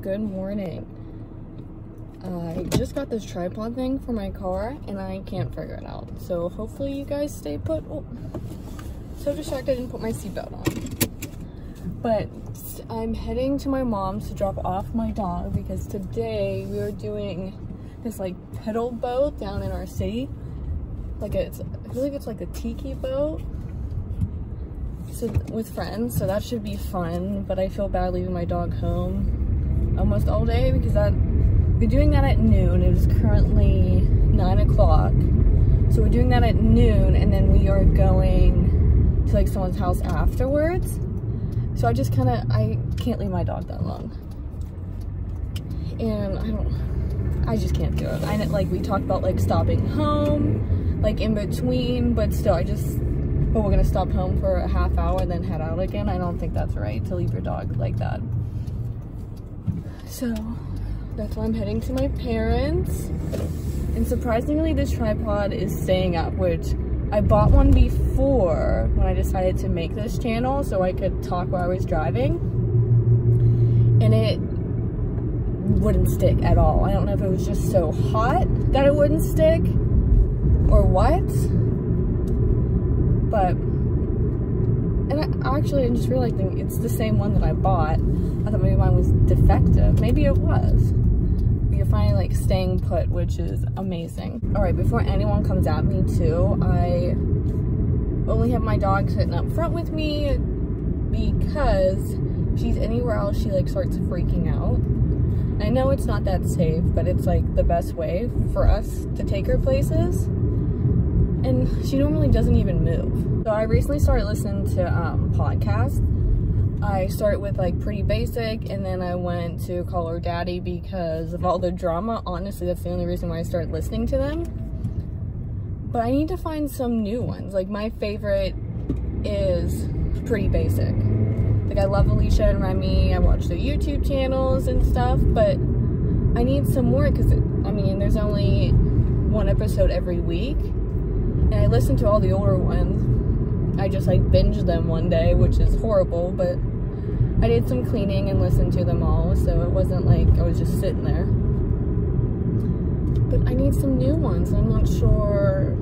good morning. I just got this tripod thing for my car and I can't figure it out. So hopefully you guys stay put. Oh, so distracted I didn't put my seatbelt on. But I'm heading to my mom's to drop off my dog because today we are doing this like pedal boat down in our city. Like it's, I feel like it's like a tiki boat so with friends, so that should be fun. But I feel bad leaving my dog home almost all day because that we're doing that at noon. It is currently nine o'clock, so we're doing that at noon, and then we are going to like someone's house afterwards. So I just kind of I can't leave my dog that long, and I don't. I just can't do it. I like we talked about like stopping home, like in between, but still I just but we're gonna stop home for a half hour and then head out again. I don't think that's right to leave your dog like that. So that's why I'm heading to my parents. And surprisingly, this tripod is staying up, which I bought one before when I decided to make this channel so I could talk while I was driving. And it wouldn't stick at all. I don't know if it was just so hot that it wouldn't stick or what but, and I, actually I'm just realizing it's the same one that I bought. I thought maybe mine was defective. Maybe it was. You're finally like staying put, which is amazing. All right, before anyone comes at me too, I only have my dog sitting up front with me because she's anywhere else she like starts freaking out. I know it's not that safe, but it's like the best way for us to take her places and she normally doesn't even move. So I recently started listening to um, podcasts. I started with like Pretty Basic and then I went to Call Her Daddy because of all the drama. Honestly, that's the only reason why I started listening to them. But I need to find some new ones. Like my favorite is Pretty Basic. Like I love Alisha and Remi. I watch their YouTube channels and stuff, but I need some more because I mean, there's only one episode every week and I listened to all the older ones. I just like binged them one day, which is horrible, but I did some cleaning and listened to them all, so it wasn't like I was just sitting there. But I need some new ones. I'm not sure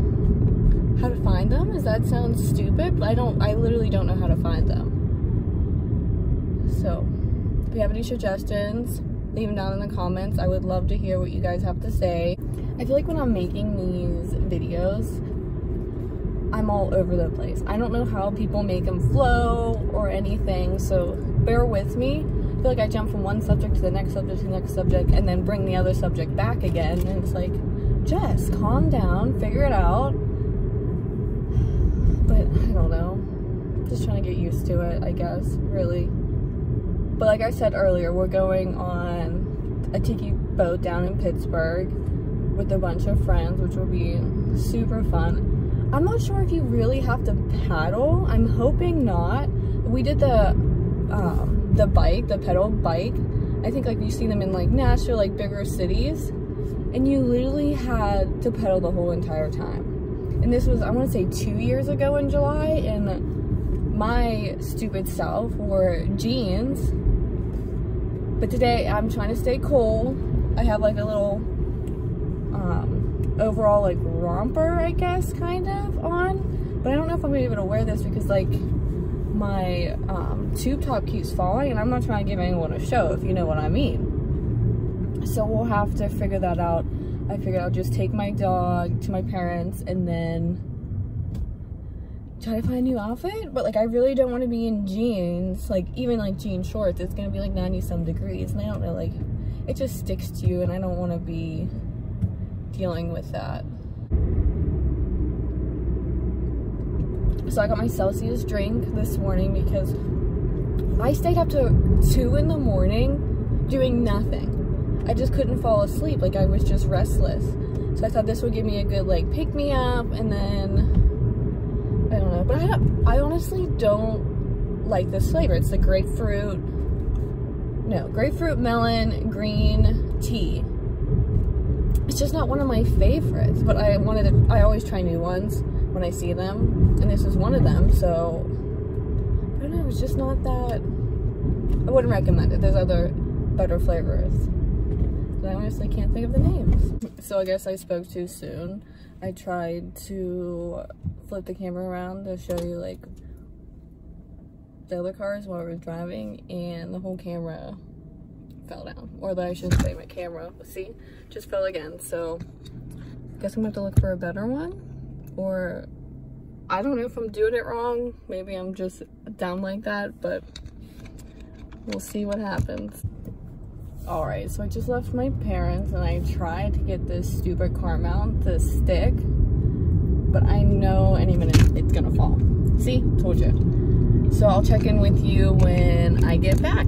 how to find them. Does that sound stupid? But I don't, I literally don't know how to find them. So, if you have any suggestions, leave them down in the comments. I would love to hear what you guys have to say. I feel like when I'm making these videos, I'm all over the place. I don't know how people make them flow or anything, so bear with me. I feel like I jump from one subject to the next subject to the next subject and then bring the other subject back again, and it's like, Jess, calm down, figure it out. But I don't know. Just trying to get used to it, I guess, really. But like I said earlier, we're going on a tiki boat down in Pittsburgh with a bunch of friends, which will be super fun. I'm not sure if you really have to paddle. I'm hoping not. We did the um, the bike, the pedal bike. I think like you see them in like Nashville, like bigger cities. And you literally had to pedal the whole entire time. And this was, I want to say two years ago in July. And my stupid self wore jeans. But today I'm trying to stay cool. I have like a little um, overall like romper, I guess, kind of on. But I don't know if I'm gonna be able to wear this because like my um, tube top keeps falling and I'm not trying to give anyone a show, if you know what I mean. So we'll have to figure that out. I figured I'll just take my dog to my parents and then try to find a new outfit. But like I really don't want to be in jeans, like even like jean shorts. It's gonna be like 90 some degrees and I don't know, like it just sticks to you and I don't want to be dealing with that. So I got my Celsius drink this morning because I stayed up to 2 in the morning doing nothing. I just couldn't fall asleep. Like, I was just restless. So I thought this would give me a good, like, pick-me-up, and then, I don't know. But I, I honestly don't like this flavor. It's the grapefruit, no, grapefruit melon green tea it's just not one of my favorites, but I wanted to, I always try new ones when I see them, and this is one of them, so, I don't know, it's just not that, I wouldn't recommend it. There's other better flavors. But I honestly can't think of the names. So I guess I spoke too soon. I tried to flip the camera around to show you like the other cars while was driving and the whole camera fell down. Or that I should say my camera, see, just fell again. So I guess I'm gonna have to look for a better one or I don't know if I'm doing it wrong. Maybe I'm just down like that, but we'll see what happens. All right, so I just left my parents and I tried to get this stupid car mount to stick, but I know any minute it's gonna fall. See, told you. So I'll check in with you when I get back.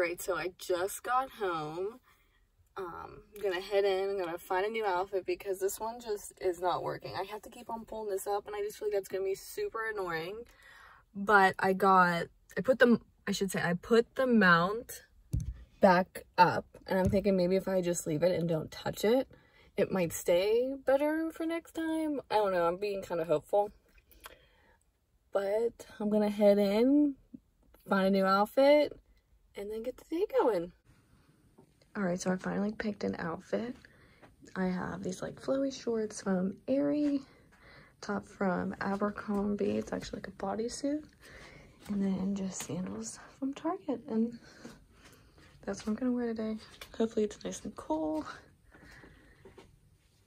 All right, so I just got home. Um, I'm gonna head in, I'm gonna find a new outfit because this one just is not working. I have to keep on pulling this up and I just feel like that's gonna be super annoying. But I got, I put the, I should say, I put the mount back up and I'm thinking maybe if I just leave it and don't touch it, it might stay better for next time. I don't know, I'm being kind of hopeful. But I'm gonna head in, find a new outfit, and then get the day going. All right, so I finally picked an outfit. I have these like flowy shorts from Aerie, top from Abercrombie. It's actually like a bodysuit. And then just sandals from Target. And that's what I'm gonna wear today. Hopefully it's nice and cool.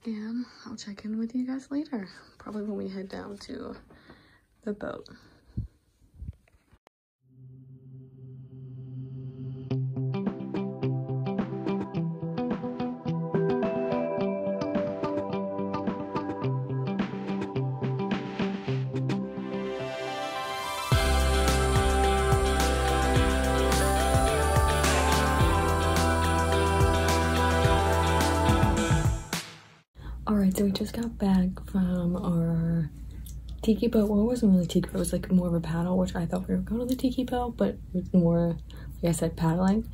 And I'll check in with you guys later. Probably when we head down to the boat. So we just got back from our tiki boat. Well, it wasn't really tiki boat. It was like more of a paddle, which I thought we were going to the tiki boat, but it was more, like I said, paddling.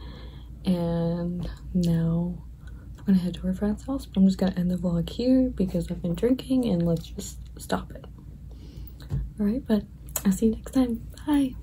And now I'm gonna head to our friend's house. I'm just gonna end the vlog here because I've been drinking, and let's just stop it. All right, but I'll see you next time. Bye.